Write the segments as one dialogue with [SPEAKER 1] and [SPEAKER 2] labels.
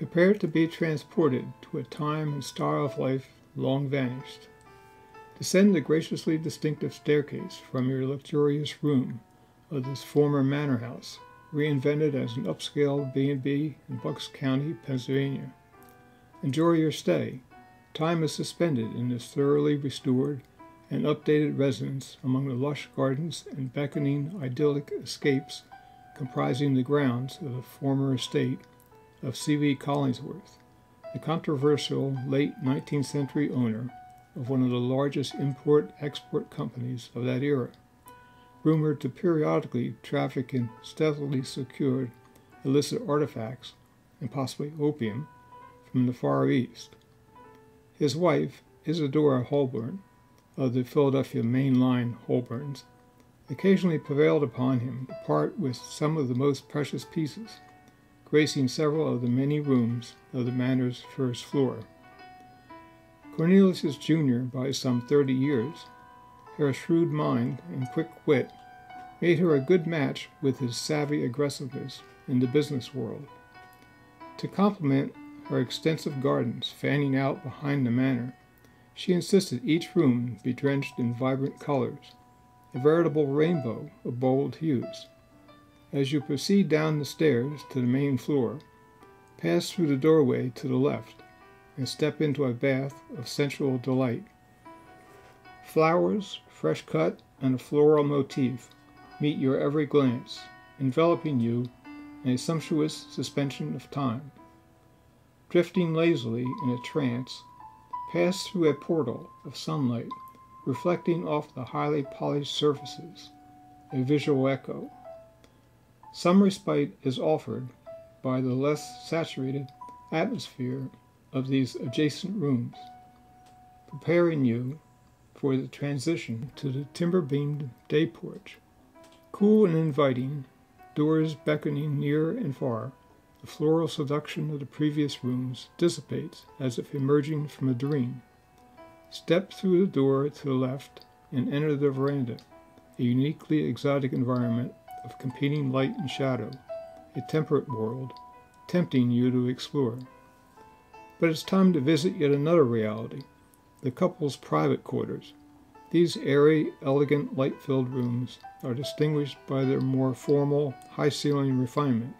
[SPEAKER 1] Prepare to be transported to a time and style of life long vanished. Descend the graciously distinctive staircase from your luxurious room of this former manor house, reinvented as an upscale B&B in Bucks County, Pennsylvania. Enjoy your stay. Time is suspended in this thoroughly restored and updated residence among the lush gardens and beckoning idyllic escapes comprising the grounds of the former estate of C.V. Collingsworth, the controversial late 19th century owner of one of the largest import export companies of that era, rumored to periodically traffic in stealthily secured illicit artifacts and possibly opium from the Far East. His wife, Isadora Holborn, of the Philadelphia Main Line Holborns, occasionally prevailed upon him to part with some of the most precious pieces, gracing several of the many rooms of the manor's first floor. Cornelius Jr., by some thirty years, her shrewd mind and quick wit made her a good match with his savvy aggressiveness in the business world. To complement her extensive gardens fanning out behind the manor, she insisted each room be drenched in vibrant colors, a veritable rainbow of bold hues. As you proceed down the stairs to the main floor, pass through the doorway to the left and step into a bath of sensual delight. Flowers, fresh cut, and a floral motif meet your every glance, enveloping you in a sumptuous suspension of time. Drifting lazily in a trance, pass through a portal of sunlight reflecting off the highly polished surfaces, a visual echo. Some respite is offered by the less saturated atmosphere of these adjacent rooms, preparing you for the transition to the timber beamed day porch. Cool and inviting, doors beckoning near and far, the floral seduction of the previous rooms dissipates as if emerging from a dream. Step through the door to the left and enter the veranda, a uniquely exotic environment of competing light and shadow, a temperate world, tempting you to explore. But it's time to visit yet another reality the couple's private quarters. These airy, elegant, light filled rooms are distinguished by their more formal, high ceiling refinement.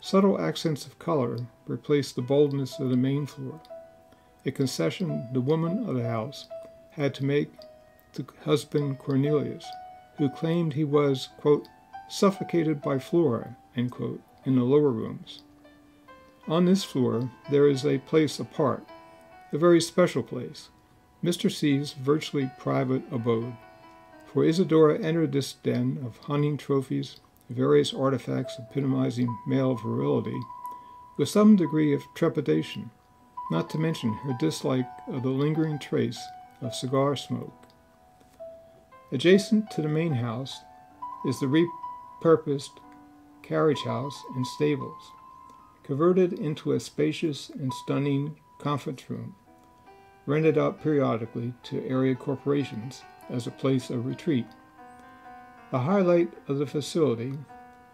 [SPEAKER 1] Subtle accents of color replace the boldness of the main floor, a concession the woman of the house had to make to husband Cornelius, who claimed he was, quote, suffocated by flora, quote, in the lower rooms. On this floor, there is a place apart, a very special place, Mr. C's virtually private abode. For Isadora entered this den of hunting trophies, various artifacts epitomizing male virility, with some degree of trepidation, not to mention her dislike of the lingering trace of cigar smoke. Adjacent to the main house is the repurposed carriage house and stables converted into a spacious and stunning conference room, rented out periodically to area corporations as a place of retreat. The highlight of the facility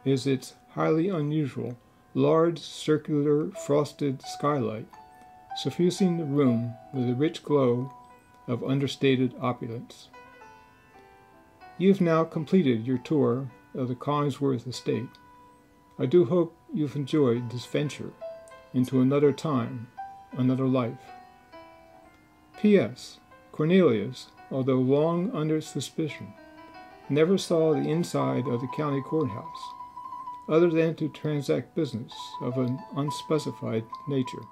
[SPEAKER 1] is its highly unusual, large circular frosted skylight, suffusing the room with a rich glow of understated opulence. You've now completed your tour of the Collingsworth estate. I do hope you've enjoyed this venture into another time, another life. P.S. Cornelius, although long under suspicion, never saw the inside of the county courthouse, other than to transact business of an unspecified nature.